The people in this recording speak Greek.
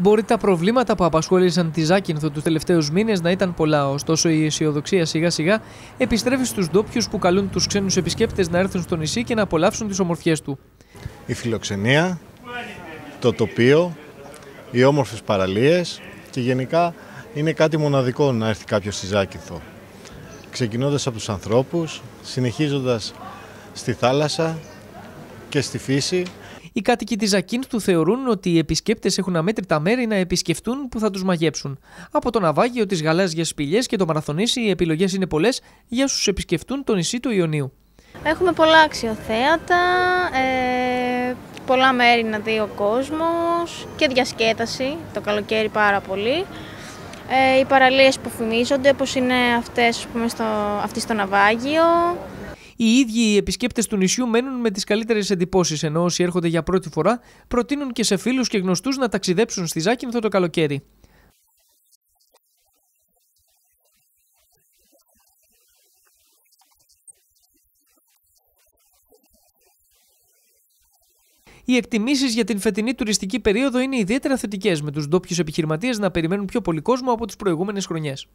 Μπορεί τα προβλήματα που απασχόλησαν τη Ζάκυνθο τους τελευταίους μήνες να ήταν πολλά, ωστόσο η αισιοδοξία σιγά σιγά επιστρέφει στους ντόπιους που καλούν τους ξένους επισκέπτες να έρθουν στο νησί και να απολαύσουν τις ομορφιές του. Η φιλοξενία, το τοπίο, οι όμορφες παραλίες και γενικά είναι κάτι μοναδικό να έρθει κάποιος στη Ζάκυνθο. Ξεκινώντας από τους ανθρώπους, συνεχίζοντας στη θάλασσα και στη φύση οι κάτοικοι της Ζακίνθου θεωρούν ότι οι επισκέπτες έχουν αμέτρητα μέρη να επισκεφτούν που θα τους μαγέψουν. Από το ναυάγιο, τι γαλάζιε σπηλιές και το μαραθωνίσι, οι επιλογές είναι πολλές για όσους επισκεφτούν το νησί του Ιωνίου. Έχουμε πολλά αξιοθέατα, ε, πολλά μέρη να δει ο κόσμος και διασκέταση, το καλοκαίρι πάρα πολύ. Ε, οι παραλίες που φημίζονται, όπως είναι αυτές, πούμε, στο, αυτή στο ναυάγιο, οι ίδιοι οι επισκέπτες του νησιού μένουν με τις καλύτερες εντυπώσεις, ενώ όσοι έρχονται για πρώτη φορά προτείνουν και σε φίλους και γνωστούς να ταξιδέψουν στη Ζάκυνθο το καλοκαίρι. Οι εκτιμήσεις για την φετινή τουριστική περίοδο είναι ιδιαίτερα θετικές, με τους ντόπιους επιχειρηματίες να περιμένουν πιο πολύ κόσμο από τις προηγούμενες χρονιές.